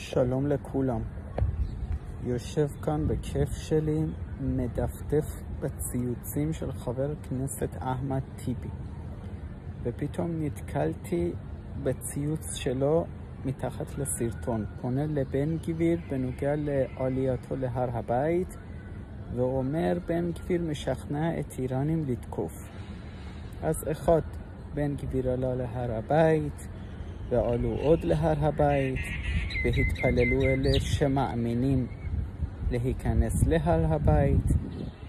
שלום לכולם. יושב כאן בכיף שלי, מדפדף בציוצים של חבר הכנסת אחמד טיבי, ופתאום נתקלתי בציוץ שלו מתחת לסרטון. פונה לבן גביר בנוגע לעלייתו להר הבית, ואומר בן גביר משכנע את איראנים לתקוף. אז אחד, בן גביר עלה להר הבית, ועלו עוד להר הבית, והתפללו אלה שמאמינים להיכנס להר הבית,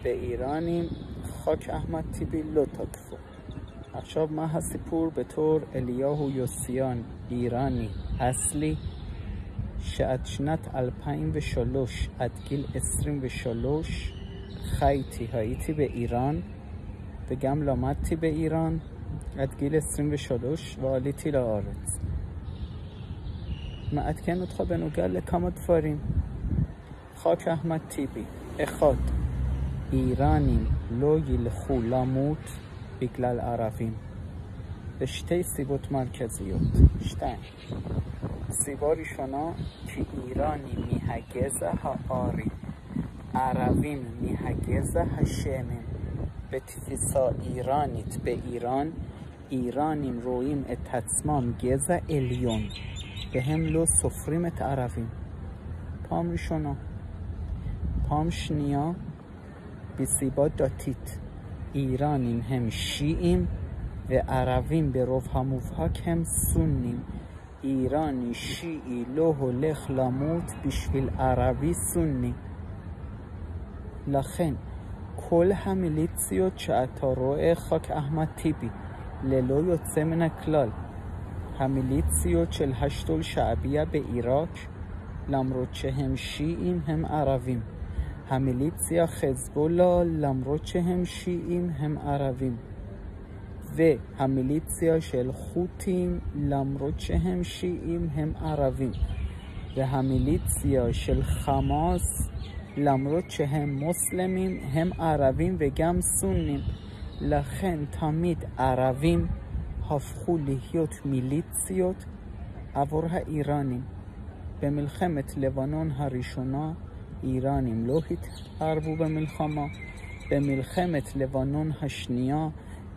ואיראנים חוק אחמד טיבי לא תקפו. עכשיו מה הסיפור בתור אליהו יוסיאן, איראני, אסלי, שעד שנת 2003 עד גיל 23 חייתי, הייתי באיראן معدكان تخبن نوگل کامد كم خاک احمد تیبی اخاد. ایرانی لوگی لخو لاموت بگلال عرفیم. به شته سیبوت مرکزیوت. شتن. سیباری شنا که ایرانی میهگزه ها آری. عربیم میهگزه ها شمیم. به تفیسا ایرانیت به ایران. ایرانیم رویم اتتسمام گزه الیون. که هم لو سفریم تعرفیم. پام شنا. پام شنیا. بسیبا داتیت. ایرانیم هم شیعیم. و عربیم به روف هموفهاک هم سونیم. ایرانی شیعی لوه و لخ لاموت بیشویل عربی سنی. لخن. کل همیلیציو چه اتا روه خاک احمد تیبی للو یوتسه من کلال. המיליציות של השתול שעביה בעיראק, למרות שהם שיעים הם ערבים. המיליציה חזבולה, למרות שהם שיעים הם ערבים. והמיליציה של חות'ים, למרות שהם שיעים הם ערבים. והמיליציה של חמאס, למרות שהם מוסלמים, הם ערבים וגם סונים. לכן תמיד ערבים هafxulihiot militsiot avorha iranim به ملخمت لبنان هریشونا ایرانیم. لوهیت حربو به ملخما. به ملخمت لبنان هشنیا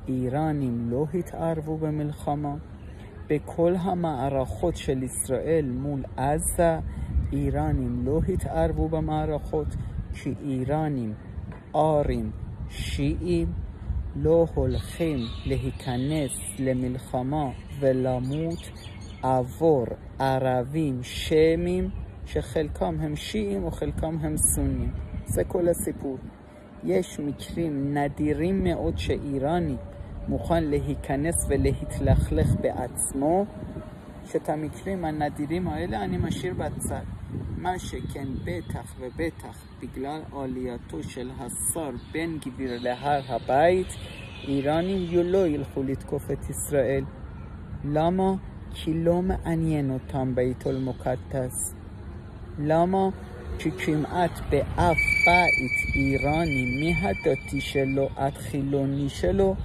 ایرانیم. لوهیت عربو به ملخما. به کل همه ارا خود شل اسرائیل مول از ایرانیم. لوهیت عربو به خود که ایرانیم. آریم. شیعیم. לא הולכים להיכנס למלחמה ולמות עבור ערבים שמים שחלקם הם שיעים או חלקם הם סונים. זה כל הסיפור. יש מקרים נדירים מאוד שאיראני מוכן להיכנס ולהתלכלך בעצמו, שאת המקרים הנדירים האלה אני משאיר בצד. מה שכן בטח ובטח בגלל עלייתו של השר בן גביר להר הבית, איראנים לא ילכו לתקוף את ישראל. למה? כי לא מעניין אותם בית אל-מוקדס. למה? כי כמעט באף בית איראני מהדתי שלו עד חילוני שלו,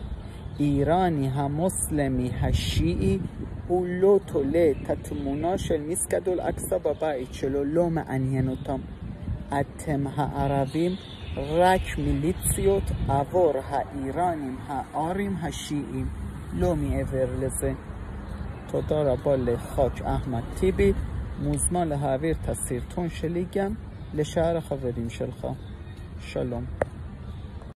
איראני המוסלמי השיעי הוא לא תולה את התמונה של מסגד אל-אקצא בבית שלו, לא מעניין אותם. אתם הערבים רק מיליציות עבור האיראנים, הארים השיעים, לא מעבר לזה. תודה רבה לחאג' אחמד טיבי, מוזמן להעביר את הסרטון שלי גם לשאר החברים שלך. שלום.